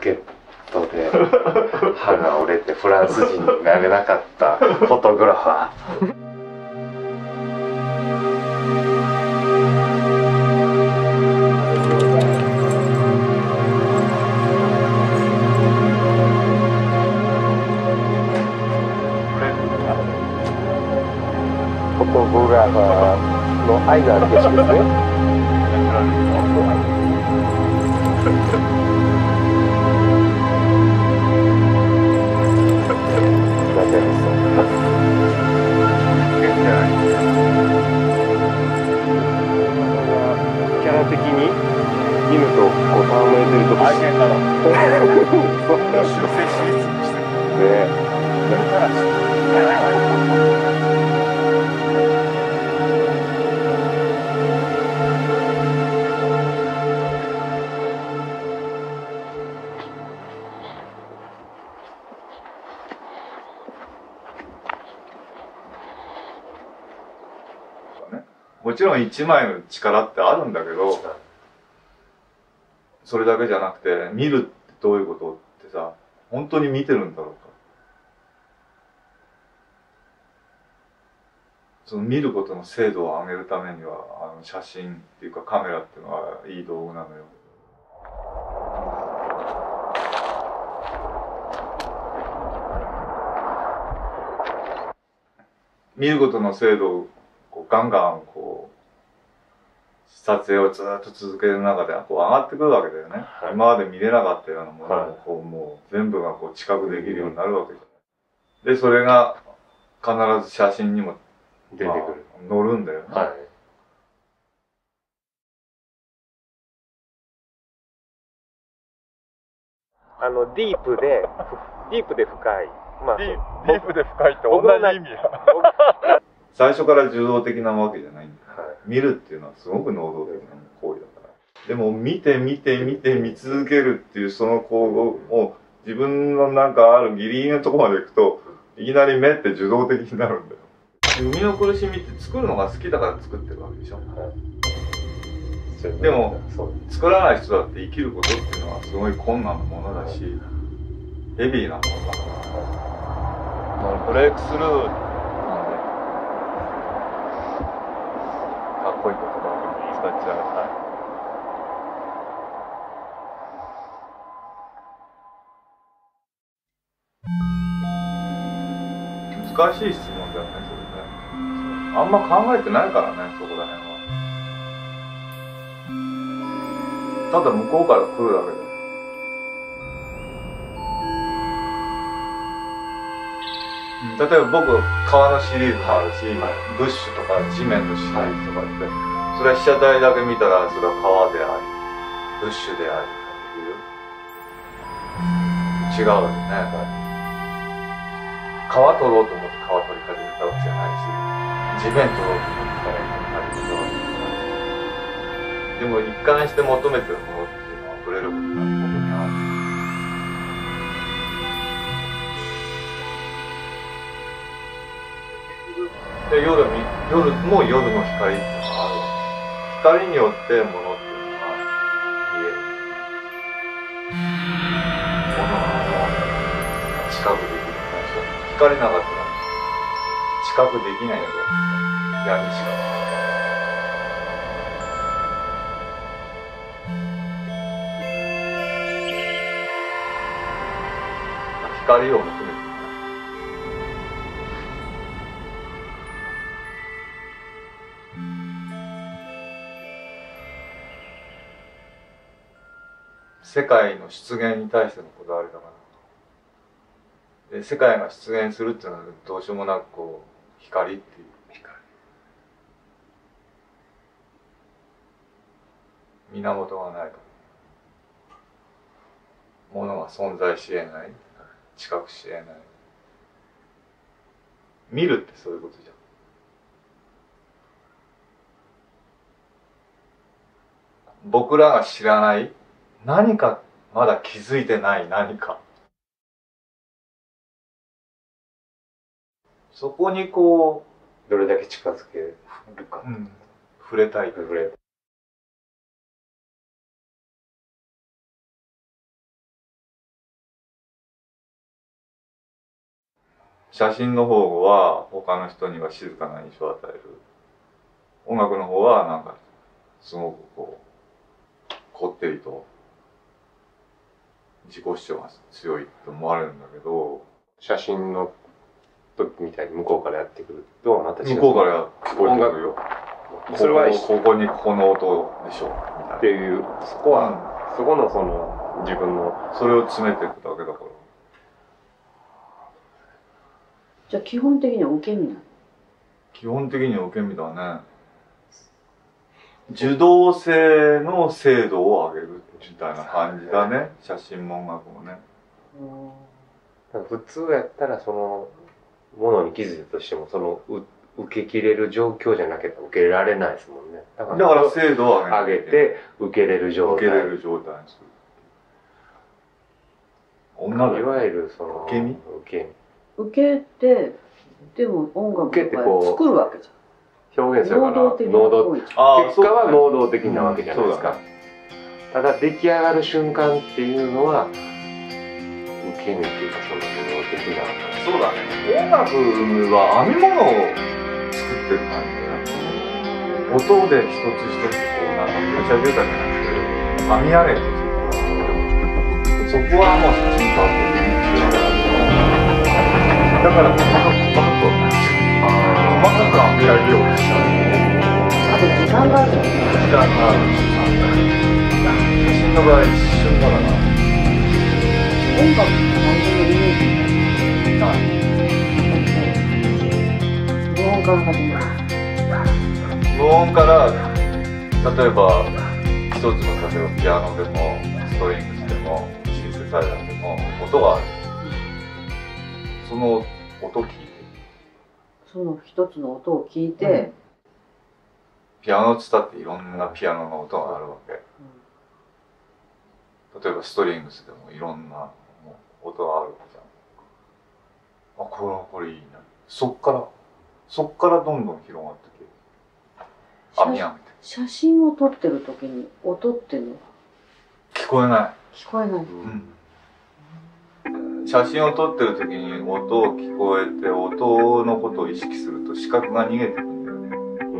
ケットで歯が折れてフランス人になれなかったフォトグラファーフォトグラファーの愛がある景色ですね。こう戯れてるとこ。愛犬な。もちろん一枚の力ってあるんだけど、それだけじゃなくて、見るってどういうことってさ、本当に見てるんだろうか。その見ることの精度を上げるためには、あの写真っていうかカメラっていうのはいい道具なのよ。見ることの精度をこうガンガンこう撮影をずっと続ける中でこう上がってくるわけだよね、はい今まで見れなかったようなものはいをこうもう全部がこう近くできるようになるわけでそれが必ず写真にも出てくる。まあ載るんだよね、はい。あの、ディープで、ディープで深い。まあ、ディープで深いって同じ意味や最初から受動的なわけじゃないんだ見るっていうのはすごく能動的な行為だから。でも見て見て見て見続けるっていうその行動を自分のなんかあるギリギリのところまで行くと、いきなり目って受動的になるんだよ。生みの苦しみって作るのが好きだから作ってるわけでしょ。でもそう作らない人だって生きることっていうのはすごい困難なものだし、ヘビーなものだから。ブレイクスルーなんで、かっこいい言葉を使っちゃう。難しい質問だよね、それね。あんま考えてないからね、そこら辺は。ただ向こうから来るだけで。例えば僕、川のシリーズもあるし、ブッシュとか地面のシリーズとかって、それは被写体だけ見たら、それは川であり、ブッシュでありっていう。違うよね。川取ろうと思って川取り始めたわけじゃないし、地面取ろうと思って川取り始めたわけじゃない。でも一貫して求めてるものっていうのはブレることが僕にあで夜み夜も夜の光っていうのがある。光によって物っていうのが見える物が近くできる光なかったら近くできないので闇しか光を世界の出現に対してのこだわりだからで世界が出現するっていうのはどうしようもなくこう光っていう。源がないから。ものが存在し得ない。知覚し得ない。見るってそういうことじゃん。僕らが知らない何かまだ気づいてない何か。そこにこうどれだけ近づけるか、うん、触れたい。触れたい。写真の方は他の人には静かな印象を与える。音楽の方はなんかすごくこうこってりと自己主張が強いと思われるんだけど、写真の時みたいに向こうからやってくるとまた違う向こうから聞こえてくるよ。それはここここにここの音でしょ。みたいなっていうそこは、そこのその自分のそれを詰めていくだけだから。じゃあ基本的には受け身なの？基本的には受け身だね。受動性の精度を上げるみたいな感じだね。写真も音楽もね。普通やったらそのものに気づいたとしてもそのう受け切れる状況じゃなければ受けられないですもんね。だかだから精度を上げ上げて受けれる状態。受けれる状態にする。女。いわゆるその受け身？受け受けてでも音楽受けてこう作るわけじゃん。身表現するから能動的結果は能動的なわけじゃないですか、うんただ出来上がる瞬間っていうのは受け身っていうかその受動的なそうだね。音楽は編み物を作ってる感じだよ。音で一つ一つこうなんか描写状態じゃなくて、編み上げていくそこはもう写真とは全然違うから。だから細かく細かく細かく編み上げようとしたあと時間があるじゃん時間があるの場合一瞬だから。音楽って完全なイメージはい無音から始まる無音から例えば一つの例えばピアノでもストリングスでもシンセサイザーでも音があるその音聞いてその一つの音を聞いて、ピアノっつったっていろんなピアノの音があるわけ例えばストリングスでもいろんな音があるじゃん。あこれはこれいいな。そっからそっからどんどん広がってくる編み上げて写真を撮ってる時に音っていうのは？聞こえない。聞こえない、写真を撮ってる時に音を聞こえて音のことを意識すると視覚が逃げてくんだよね。う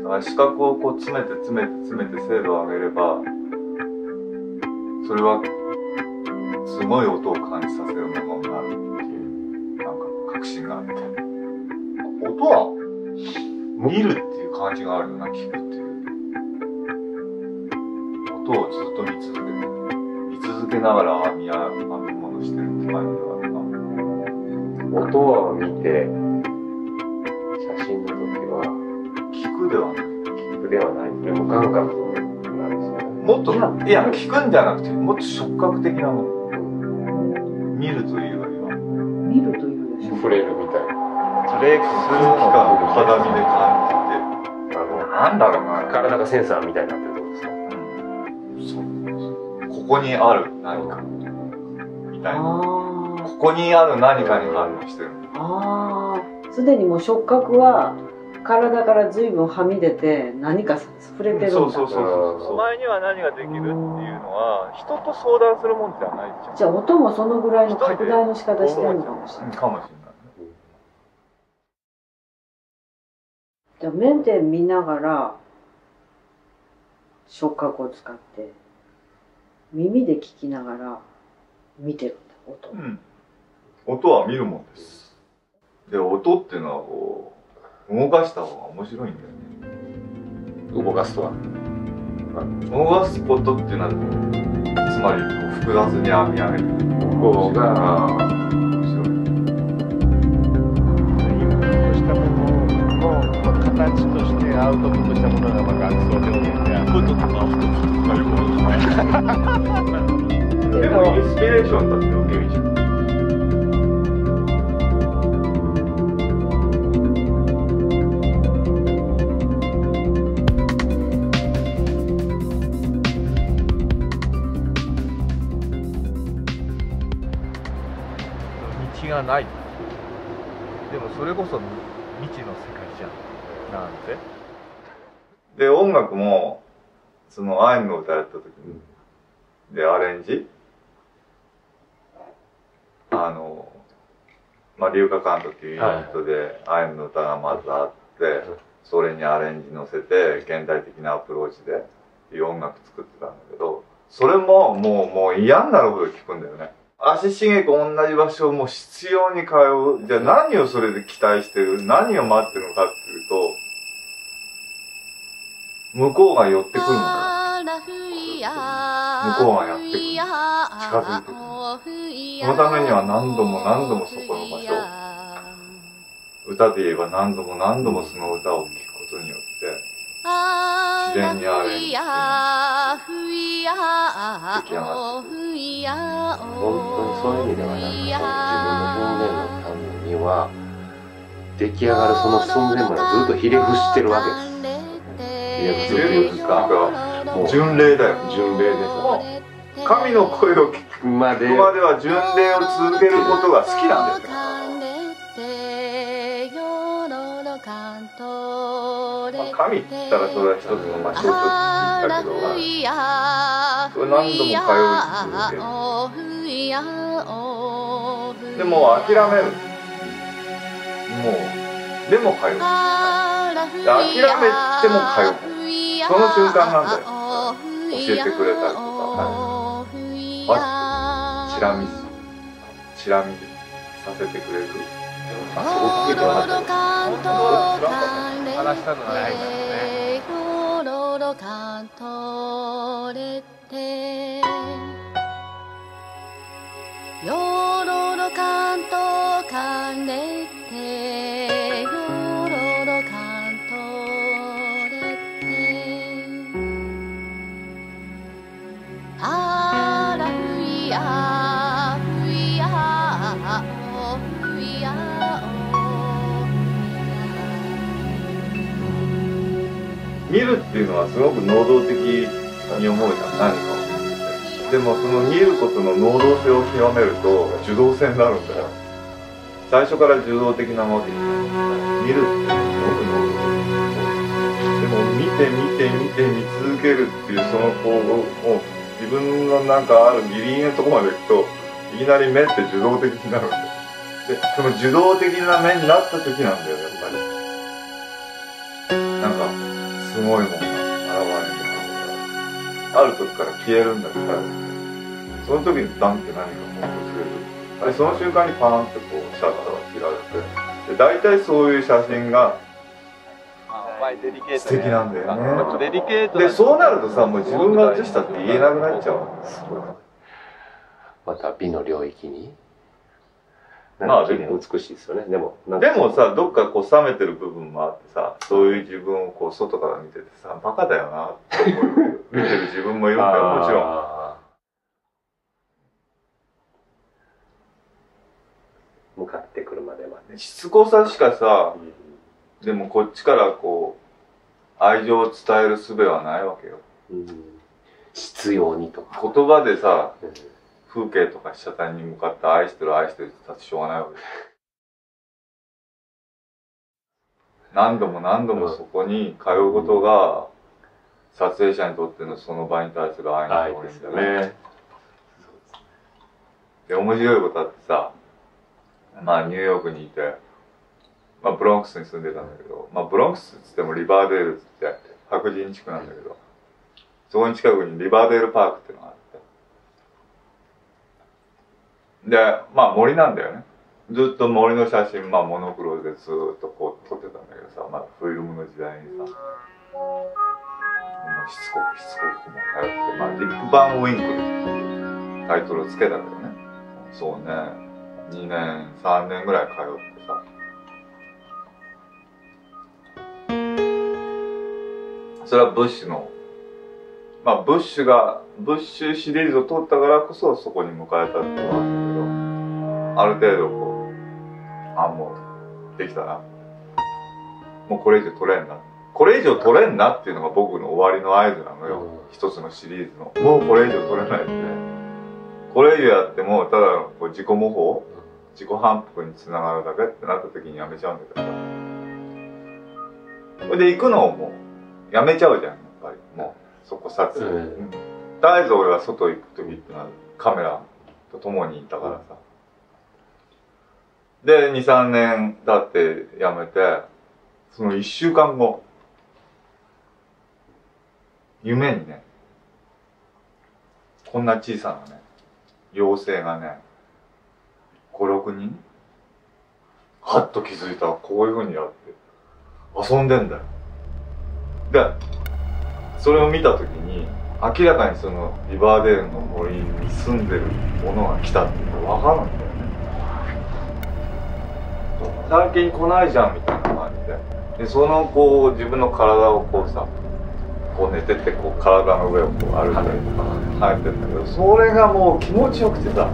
ん。だから視覚をこう詰めて詰めて詰めて精度を上げればそれはすごい音を感じさせるものになるっていうなんか確信があって音は見るっていう感じがあるよな聞くっていう音をずっと見続けて見続けながら編み編み物してるって感じがあるな音は見て写真の時は聞くではない。聞くではない。でも感覚なんですよねもっといや聞くんじゃなくてもっと触覚的なもの。見るというよりは。見るというでしょ触れるみたいな。空気感肌身で感じて。あのなんだろうな。体がセンサーみたいになってるってことですかそう。ここにある何かみたいな。あここにある何かに反応してる。あああすでにもう触覚は体から随分はみ出て何か触れてるんだ。そうそうそうう。ん。そうお前には何ができるっていうのは人と相談するもんじゃないじゃん。じゃあ音もそのぐらいの拡大の仕方してるのかもしれない。かもしれない。ねじゃあ面で見ながら触覚を使って耳で聞きながら見てるんだ音、うん。音は見るもんです。で音っていうのはこう動かした方が面白いんだよね。動かすとは？動かすことっていうのはつまりこう複雑に編み上げて向こうが面白い。インプットしたものの、まあ、形としてアウトプットしたものが、まあ、学装表現である。フットとかアウトプットとかよくわかんないでもインスピレーションだって受け身じゃんがない。でもそれこそ未知の世界じゃん。なんて。で音楽もそのアイヌの歌やった時にでアレンジ。あのまあ、龍華館というユニットでアイヌの歌がまずあって、それにアレンジ乗せて現代的なアプローチでいう音楽作ってたんだけどそれももうもう嫌になるほど聞くんだよね足しげく同じ場所をもう必要に通う。じゃあ何をそれで期待してる？何を待ってるのかっていうと向こうが寄ってくるのか。向こうがやってくる近づいてくる。そのためには何度も何度もそこの場所。歌で言えば何度も何度もその歌を聴くことによって自自然にアレンジして出来上がってくる本当にそういう意味ではなんかその自分の表現のためには出来上がるその寸前までずっとひれ伏してるわけです。ひれ伏すというか、もう巡礼だよ巡礼です神の声を聞くまでまでは巡礼を続けることが好きなんですよ神って言ったらそれは一つのまあ象徴って言ったけど何度も通い続けるでも諦める。もう。でも通う諦めても通う。その瞬間なんだよ。教えてくれたりとか。マジチラ見せチラ見させてくれる。あそこ聞いて分かった話したのないからねよろろかんとかんれて見るっていうのはすごく能動的に思うじゃん何かを。でもその見ることの能動性を極めると受動性になるんだよ。最初から受動的なわけじゃない。見るっていうのはすごく能動的でも見て見て見て見続けるっていうその行動を自分のなんかあるギリギリのとこまで行くといきなり目って受動的になるんだよ。でその受動的な目になった時なんだよやごいもん。が現れるある時から消えるんだけどその時にダンって何かホッとする。あれその瞬間にパーンってこうシャッターが切られて。で大体そういう写真が素敵なんだよね。デリケートでそうなるとさもう自分が写したって言えなくなっちゃうまた美の領域に。まあなんか綺麗美しいですよね。でも、でもさどっかこう冷めてる部分もあってさそういう自分をこう外から見ててさバカだよなって思う見てる自分もいるんだよもちろん。向かってくるまでまで。しつこさしかさでもこっちからこう愛情を伝える術はないわけよ。うん。必要にとか。言葉でさうん風景とか被写体に向かって愛してる愛してるって言ったってしょうがないわけ。よ何度も何度もそこに通うことが撮影者にとってのその場に対する愛の愛表ですよ現だよねね。で面白いことあってさまあニューヨークにいて、まあ、ブロンクスに住んでたんだけど、まあ、ブロンクスっつってもリバーデールっつって白人地区なんだけどそこに近くにリバーデールパークっていうのがあってでまあ森なんだよね。ずっと森の写真まあモノクロでずっとこう撮ってたんだけどさまだフィルムの時代にさ。しつこくしつこくも通ってまあリップ・バン・ウィンクルってタイトルをつけたけどね。そうね。2年3年ぐらい通ってさ。それはブッシュのまあブッシュがブッシュシリーズを撮ったからこそそこに迎えたっていうのはある程度こうあもうできたな。もうこれ以上撮れんな。これ以上撮れんなっていうのが僕の終わりの合図なのよ、うん。一つのシリーズの。もうこれ以上撮れないって。これ以上やってもただのこう自己模倣自己反復につながるだけってなった時にやめちゃうんだけどさそれで行くのをもうやめちゃうじゃんやっぱり。もうそこ撮影、うん。うん。絶えず俺は外行く時ってのはカメラと共にいたからさで、2、3年経って辞めて、その1週間後、夢にね、こんな小さなね、妖精がね、5、6人はっと気づいたらこういう風にやって、遊んでんだよ。で、それを見たときに、明らかにそのリバーデールの森に住んでるものが来たっていうのがわかるんだよ。最近来ないじゃんみたいな感じで。で、そのこう自分の体をこうさ、こう寝ててこう体の上をこう歩いたりとか生えてんだけど、それがもう気持ちよくてさ。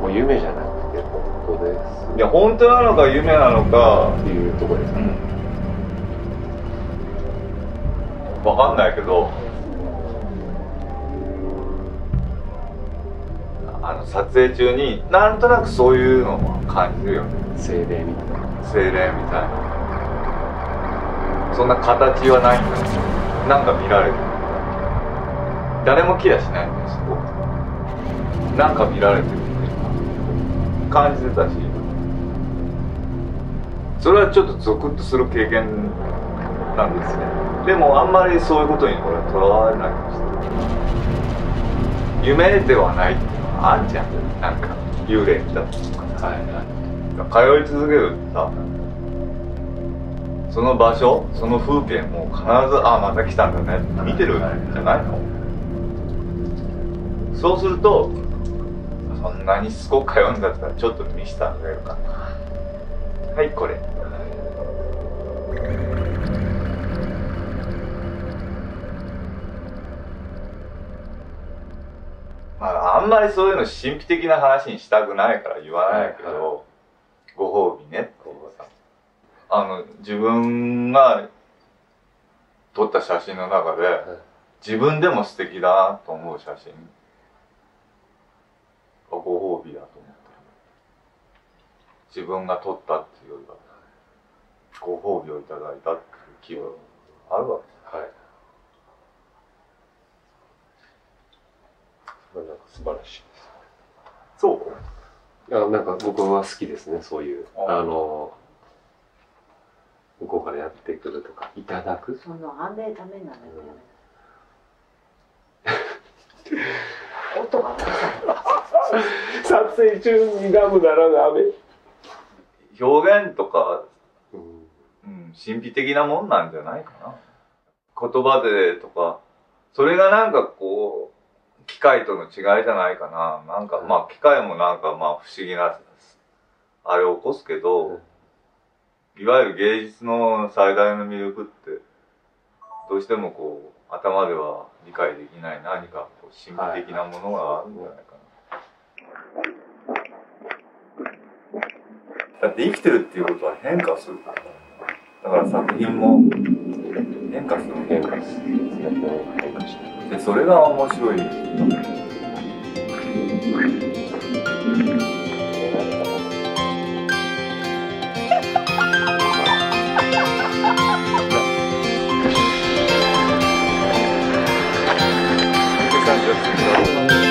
もう夢じゃなくて本当ですいや、本当なのか夢なのか、っていうところですね、わかんないけど、あの撮影中になんとなくそういうのを感じるよね。精霊みたいな精霊みたいな。そんな形はないんだけど、なんか見られてる。誰も来やしないんですよ。なんか見られてるっていう感じてたし、それはちょっとゾクッとする経験なんですね。でもあんまりそういうことに俺はとらわれない。夢ではないあんじゃん。なんか、幽霊見たとか。はいはい。通い続けるとさ、その場所、その風景も必ず、ああ、また来たんだね見てるんじゃないの？そうすると、そんなにしつこく通うんだったらちょっと見せてあげるかな。はい、これ。んまりそういうの神秘的な話にしたくないから言わないけど、はいはご褒美ねってあの、自分が撮った写真の中で、自分でも素敵だなと思う写真がご褒美だと思ってる。自分が撮ったっていうよりは、ご褒美をいただいたっていう気はあるわけです。はいそれなんか素晴らしいです。そう？いやなんか僕は好きですねそういう。ああの向こうからやってくるとかいただく。そのあんでためになるんだよね音が 撮影中にガムならダメ表現とか、うん。うん、神秘的なもんなんじゃないかな。言葉でとか、それがなんかこう、機械との違いじゃないかな。なんか、まあ機械もなんかまあ不思議な、あれを起こすけど、いわゆる芸術の最大の魅力って、どうしてもこう、頭では理解できない何かこう神秘的なものがあるんじゃないかな。だって生きてるっていうことは変化するから。だから作品も変化する変化するそれが面白い。で す